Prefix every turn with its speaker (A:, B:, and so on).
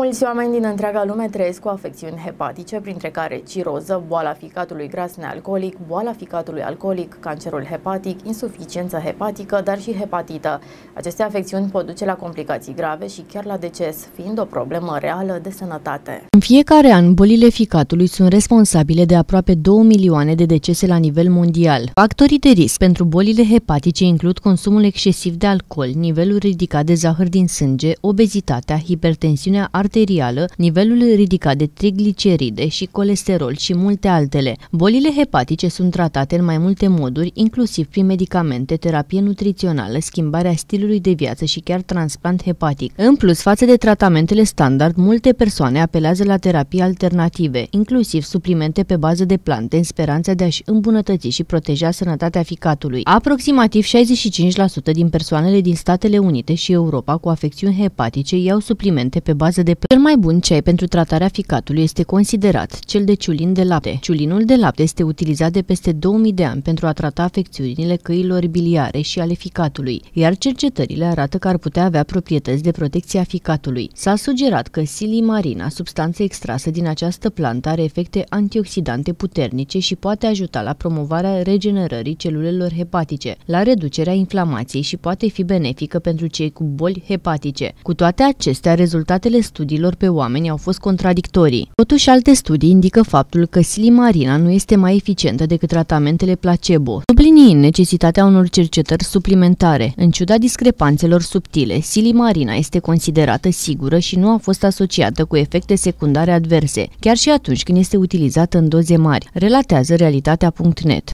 A: Mulți oameni din întreaga lume trăiesc cu afecțiuni hepatice, printre care ciroză, boala ficatului gras nealcoolic, boala ficatului alcoolic, cancerul hepatic, insuficiență hepatică, dar și hepatită. Aceste afecțiuni pot duce la complicații grave și chiar la deces, fiind o problemă reală de sănătate.
B: În fiecare an, bolile ficatului sunt responsabile de aproape 2 milioane de decese la nivel mondial. Factorii de risc pentru bolile hepatice includ consumul excesiv de alcool, nivelul ridicat de zahăr din sânge, obezitatea, hipertensiunea arterială, nivelul ridicat de trigliceride și colesterol și multe altele. Bolile hepatice sunt tratate în mai multe moduri, inclusiv prin medicamente, terapie nutrițională, schimbarea stilului de viață și chiar transplant hepatic. În plus, față de tratamentele standard, multe persoane apelează la terapii alternative, inclusiv suplimente pe bază de plante, în speranța de a-și îmbunătăți și proteja sănătatea ficatului. Aproximativ 65% din persoanele din Statele Unite și Europa cu afecțiuni hepatice iau suplimente pe bază de de cel mai bun ceai pentru tratarea ficatului este considerat cel de ciulin de lapte. Ciulinul de lapte este utilizat de peste 2000 de ani pentru a trata afecțiunile căilor biliare și ale ficatului, iar cercetările arată că ar putea avea proprietăți de protecție a ficatului. S-a sugerat că silimarina, substanță extrasă din această plantă, are efecte antioxidante puternice și poate ajuta la promovarea regenerării celulelor hepatice, la reducerea inflamației și poate fi benefică pentru cei cu boli hepatice. Cu toate acestea, rezultatele studiilor pe oameni au fost contradictorii. Totuși, alte studii indică faptul că silimarina nu este mai eficientă decât tratamentele placebo, subliniind necesitatea unor cercetări suplimentare. În ciuda discrepanțelor subtile, silimarina este considerată sigură și nu a fost asociată cu efecte secundare adverse, chiar și atunci când este utilizată în doze mari, relatează realitatea.net.